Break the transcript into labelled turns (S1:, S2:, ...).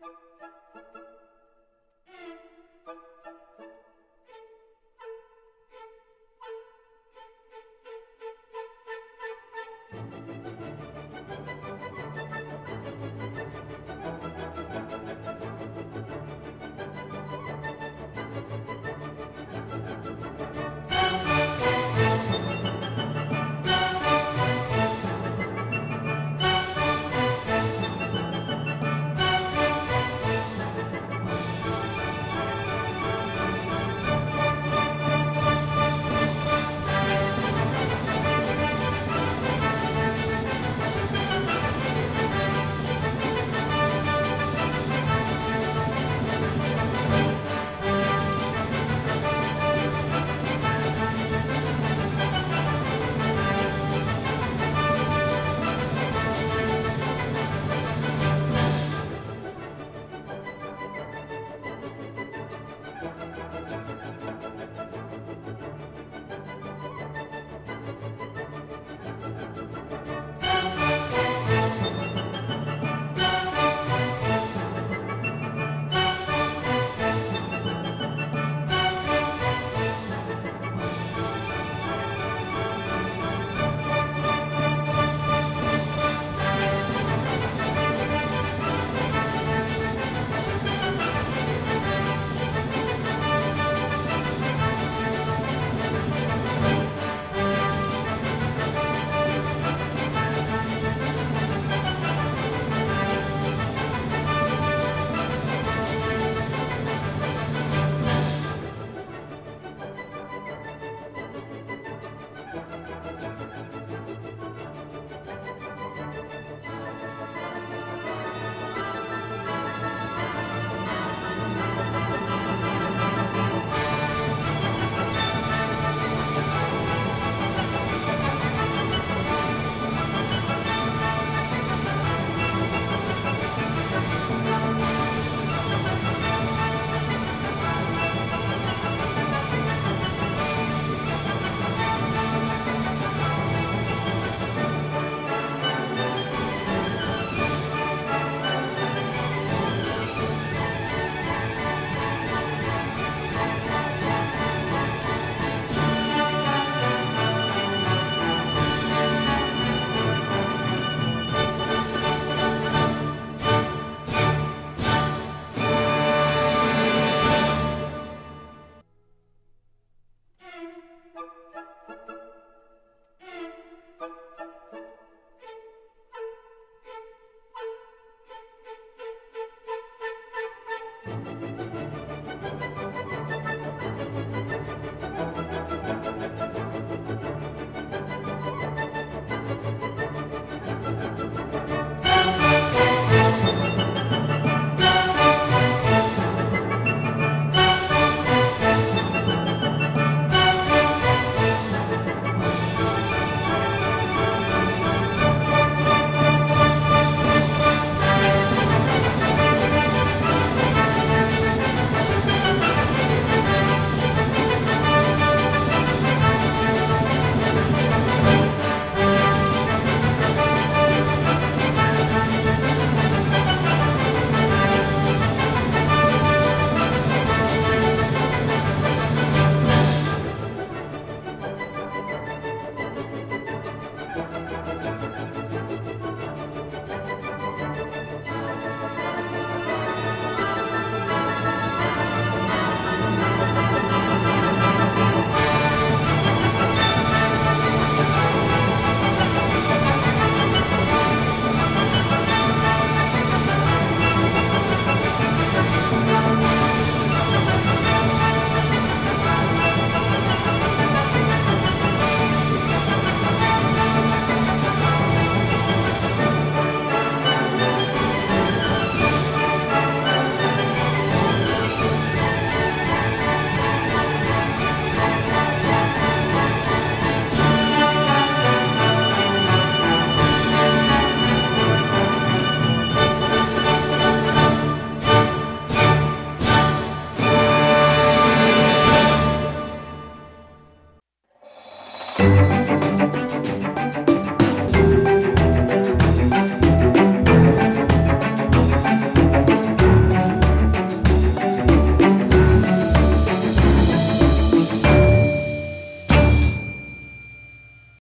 S1: Thank you. Música